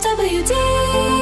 W D.